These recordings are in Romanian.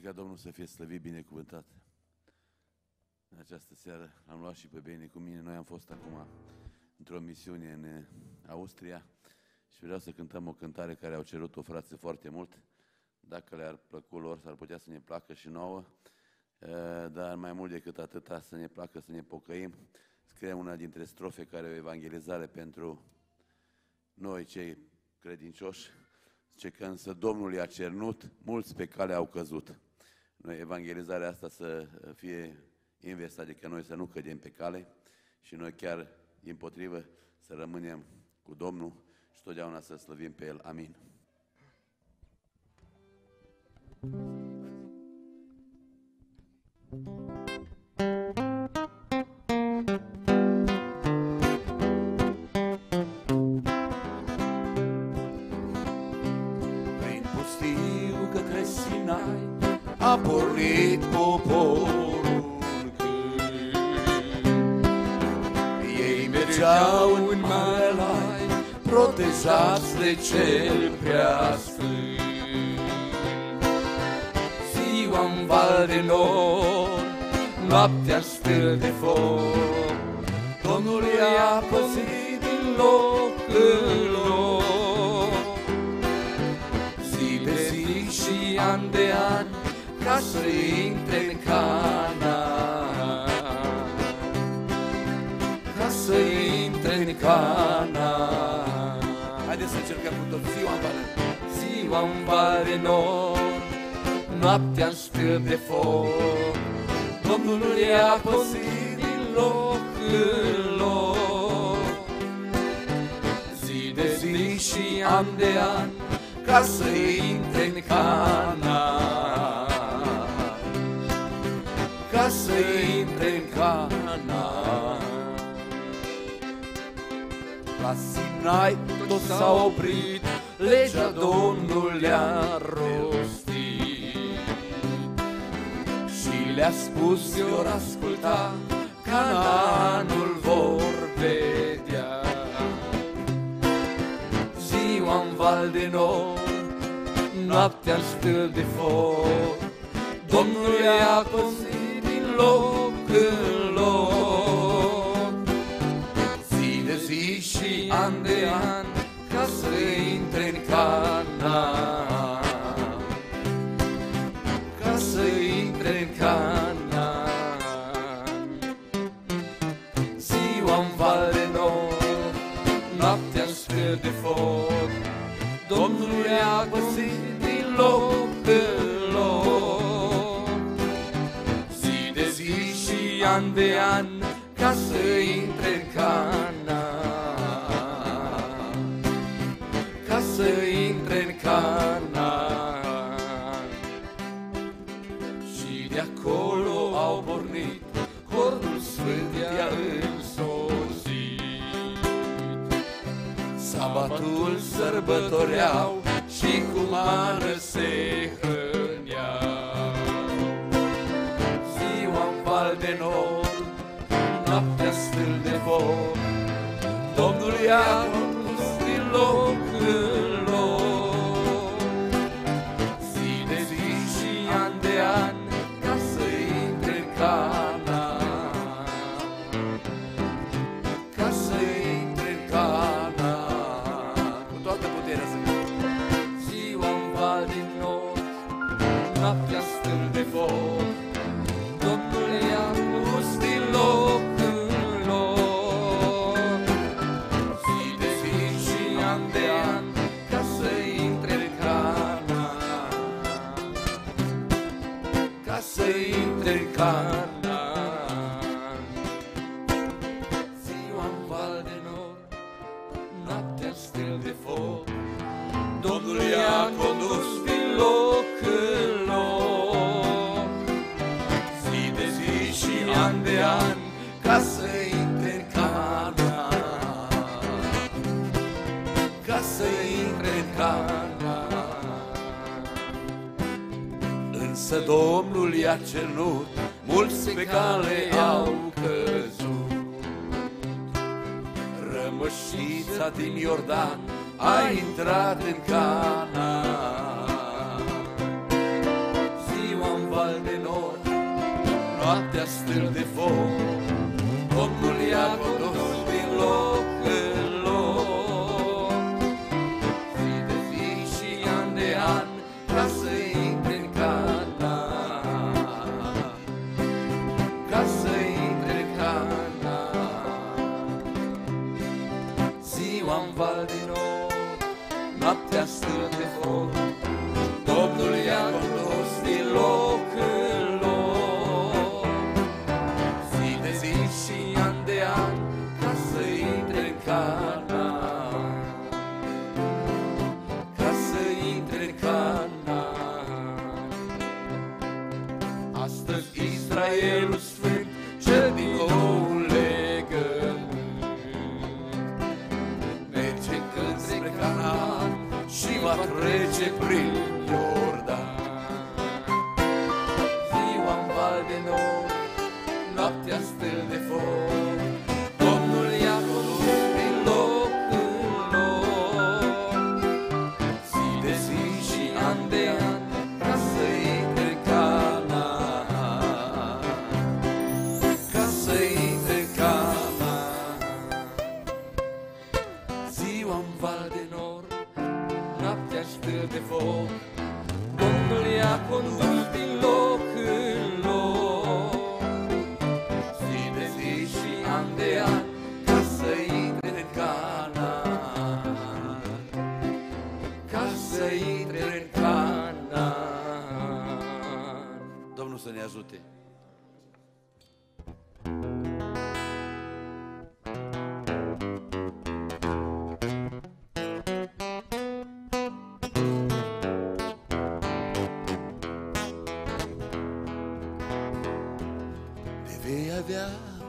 ca Domnul să fie slăvit, binecuvântat. În această seară am luat și pe Beni cu mine. Noi am fost acum într-o misiune în eh, Austria și vreau să cântăm o cântare care au cerut-o frață foarte mult. Dacă le-ar plăcu lor, s-ar putea să ne placă și nouă, eh, dar mai mult decât atâta să ne placă să ne pocăim. Scrie una dintre strofe care e o evangelizare pentru noi, cei credincioși, Zice că însă Domnul i-a cernut, mulți pe cale au căzut. Noi evangelizarea asta să fie invers, adică noi să nu cădem pe cale și noi chiar împotrivă să rămânem cu Domnul și totdeauna să slăvim pe El. Amin. Prin protejați de cel prea sfânt. Ziua în val de nor, noaptea stel de foc, Domnul i-a păzit din loc în loc zi de zi și an de an ca să intre în cana. Ca să intre în cana. Haideți să încercăm cu tot ziua în vale. Ziua în vale nor, noaptea în stâlp de foc. Domnul i-a păzit din loc în loc zi de zi și an de an ca să intre în cana. Ca să intre în cana. La Sinai tot s-a oprit, legea Domnul le-a rostit. Și le-a spus, vor asculta, Canaanul vor vedea. Ziua în val de nor, noaptea în stâlp de foc, Domnul i-a păzit din loc în an de an, ca să intre în cana. Ca să intre în cana. Ziua în val de nor, noaptea în stâlp de foc, Domnul i-a păzit din loc în loc. Zi de zi și an de an, ca să intre în cana. Sărbătoreau Și cu mană se hrăneau. Ziua în val de nor Noaptea stâl de foc Domnul i-a an de an Ca să intre în cana Ca să intre în cana Domnul i-a cerut, mulți pe cale au căzut. Rămășița din Iordan a intrat în Cana. Ziua în val de nord, noaptea stâl de foc, Domnul i-a Ziua-n val din nou, noaptea stâl de foc, Domnul i-a condus din loc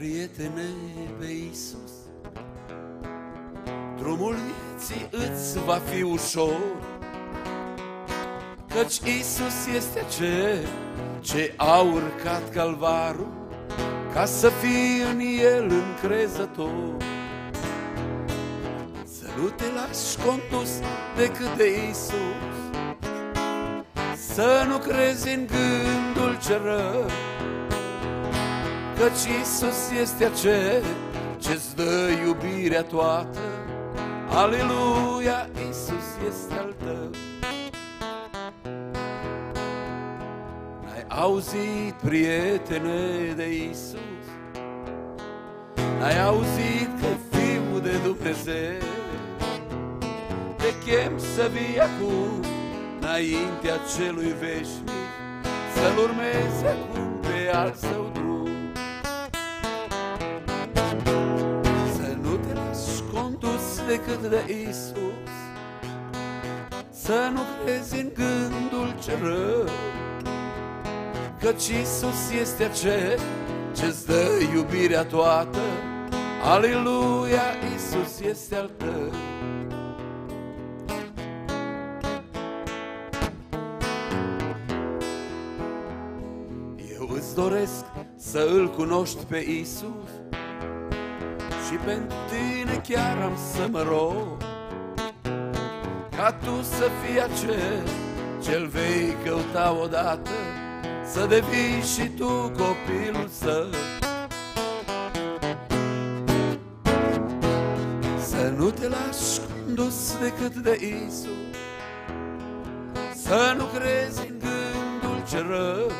prietene pe Isus Drumul vieții îți va fi ușor Căci Isus este cel ce a urcat calvarul Ca să fii în el încrezător. Să nu te lași condus decât de Isus Să nu crezi în gândul ce rău Căci Isus este acel ce-ți dă iubirea toată. Aleluia, Isus este al tău. N-ai auzit, prietene, de Isus? N-ai auzit că Fiul de Dumnezeu te chem să vii acum înaintea celui veșnic, să-L urmezi acum pe al său drum. Decât de Isus, Să nu crezi în gândul ce rău, Căci Isus este acel ce-ți dă iubirea toată. Aleluia, Isus este al tău. Eu îți doresc să îl cunoști pe Isus și pentru tine chiar am să mă rog ca tu să fii acel ce-l vei căuta odată să devii și tu copilul său. Să nu te lași condus decât de Isus, să nu crezi în gândul ce rău,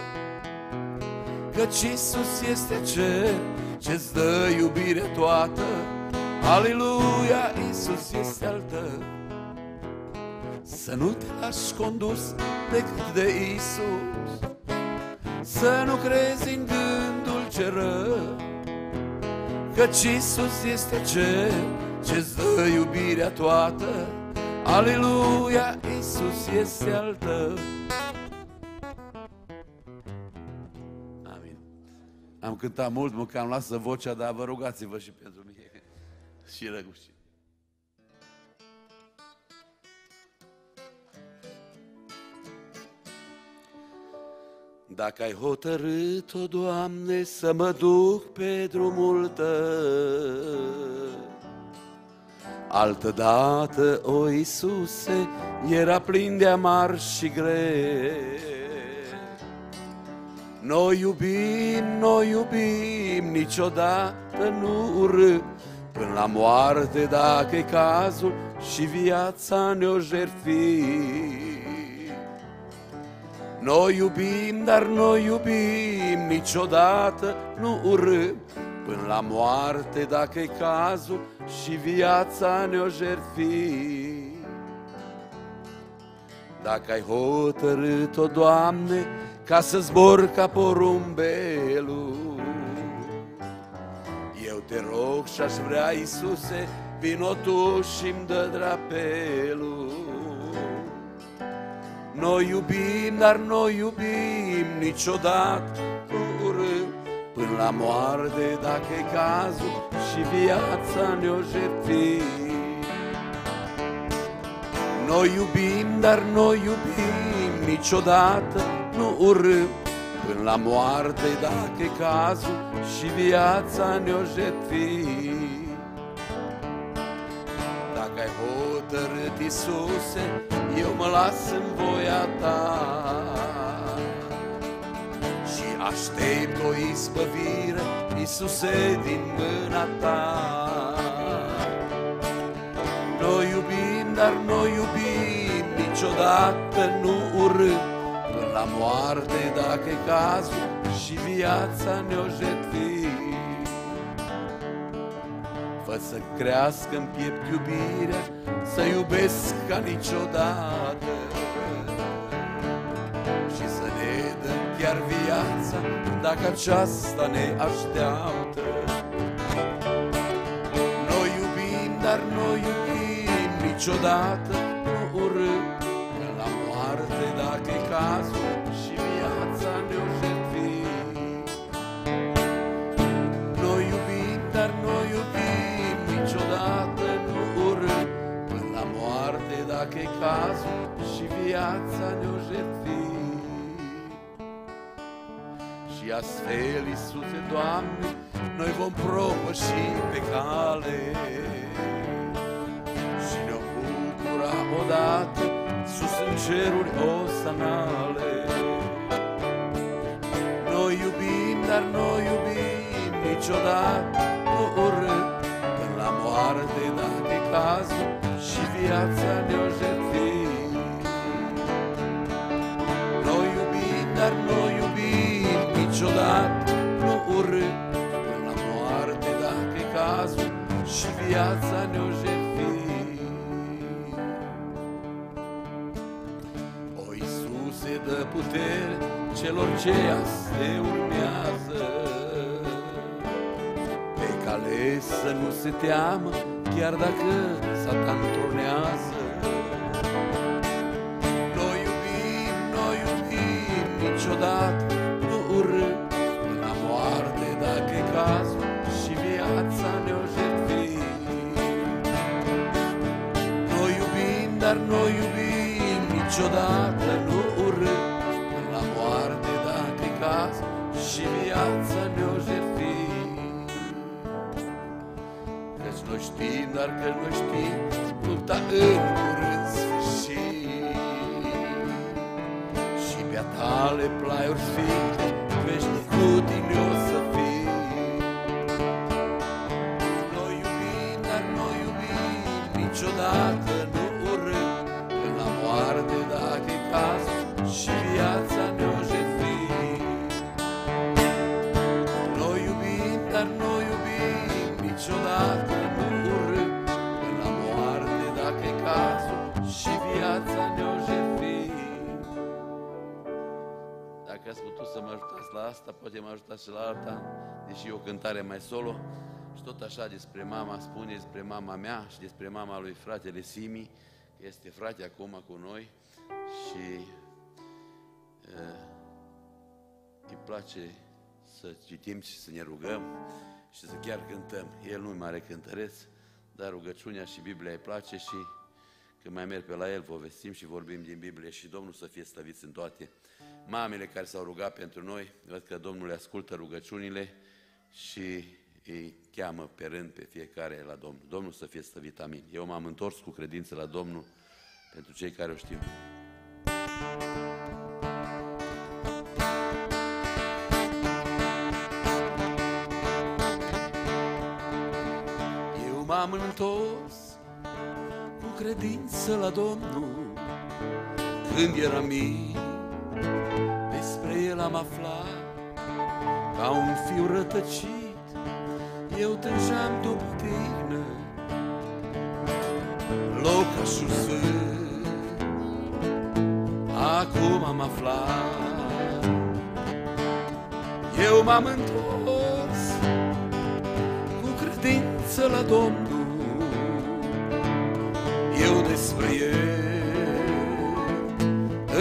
Căci Isus este cel ce-ți dă iubire toată. Aleluia, Isus este al tău. Să nu te lași condus decât de Isus, Să nu crezi în gândul ce rău, Căci Isus este cel ce-ți dă iubirea toată. Aleluia, Isus este al tău. Cântat mult, mă cam lasă vocea, dar vă rugați-vă și pentru mine. și răguși. Dacă ai hotărât-o, Doamne, să mă duc pe drumul Tău, Altădată, o Iisuse, era plin de amar și greu. Noi iubim, noi iubim, niciodată nu urât, Până la moarte, dacă e cazul, și viața ne-o jertfi. Noi iubim, dar noi iubim, niciodată nu urâm, Până la moarte, dacă e cazul, și viața ne-o jertfi. Dacă ai hotărât-o, Doamne, ca să zbor ca porumbelul, eu te rog și-aș vrea, Iisuse, vino Tu și-mi dă drapelul. Noi iubim, dar noi iubim niciodată nu urâm, Până la moarte, dacă e cazul, și viața ne-o jertfi. Noi iubim, dar noi iubim niciodată nu urâm, Până la moarte, dacă e cazul, și viața ne-o jertfi. Dacă ai hotărât, Iisuse, eu mă las în voia Ta și aștept o ispăvire, Iisuse, din mâna Ta. Noi iubim, dar noi iubim, niciodată nu urâm, Până la moarte, dacă e cazul, și viața ne-o jertfi. Fă să crească în piept iubirea, să iubesc ca niciodată și să ne dăm chiar viața dacă aceasta ne așteaptă. Noi iubim, dar noi iubim niciodată nu urâm, Până la moarte dacă e cazul astfel, Iisuse, Doamne, noi vom propăși pe cale. Și ne bucura odată sus în ceruri osanale. Noi iubim, dar noi iubim niciodată nu urâm, Până la moarte, dacă e cazul, și viața ne-o viața ne-o jertfi. O, Iisuse, dă putere celor ce se urmează. Pe cale să nu se teamă, chiar dacă satan turnează. Noi iubim, noi iubim, niciodată niciodată nu urâm, Până la moarte, dacă e caz, și viața ne-o jertfi. Căci noi știm, dar că noi știm, lupta în curând sfârșit. Și pe-a tale plaiuri sfinte, și la alta, deși e o cântare mai solo. Și tot așa despre mama, spune despre mama mea și despre mama lui fratele Simi, că este frate acum cu noi și uh, îi place să citim și să ne rugăm și să chiar cântăm. El nu-i mare cântăreț, dar rugăciunea și Biblia îi place și când mai merg pe la el, povestim și vorbim din Biblie și Domnul să fie slăvit în toate mamele care s-au rugat pentru noi, văd că Domnul le ascultă rugăciunile și îi cheamă pe rând pe fiecare la Domnul. Domnul să fie stăvit, amin. Eu m-am întors cu credință la Domnul pentru cei care o știu. Eu m-am întors cu credință la Domnul când eram mic despre el am aflat. Ca un fiu rătăcit, eu tângeam după tine, locașul sfânt. Acum am aflat, eu m-am întors cu credință la Domnul, eu despre el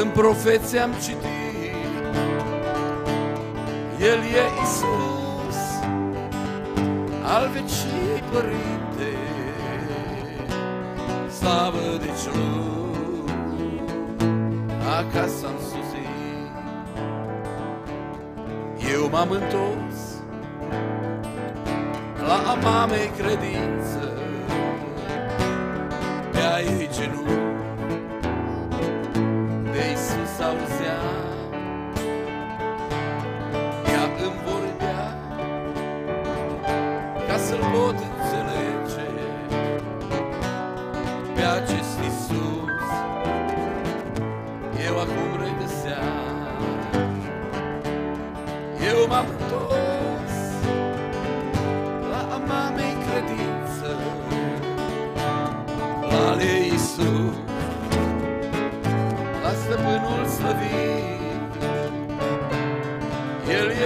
în profeție am citit el e Isus, al vecii Părinte, slavă de ciur, acasă am susit. Eu m-am întors la mamei credință, pe ai genunchi, de Isus auzeam,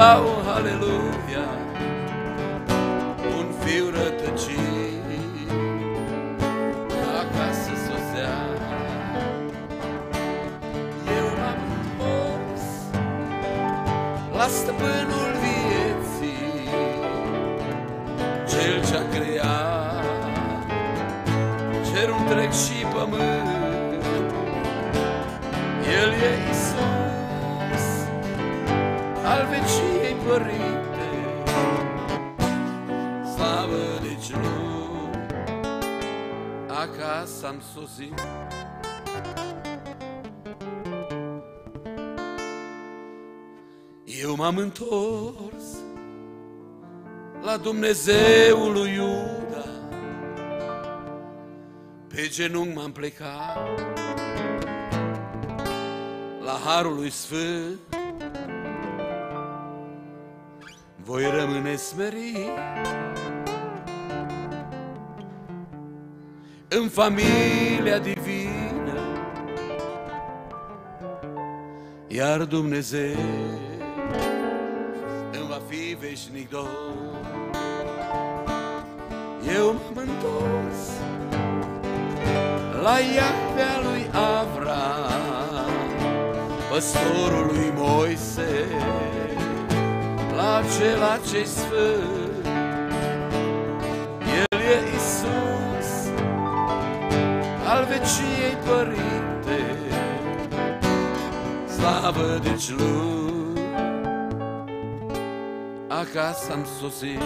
cântau aleluia un fiu rătăcit acasă sosea. Eu am întors la stăpânul sosit. Eu m-am întors la Dumnezeul lui Iuda, pe genunchi m-am plecat la Harul lui Sfânt. Voi rămâne smerit în familia divină, iar Dumnezeu fi veșnic dor. Eu m-am întors la Iahvea lui Avram, păstorul lui Moise, la acela ce sfânt. Al veciei Părinte, slavă deci lui acasă am sosit.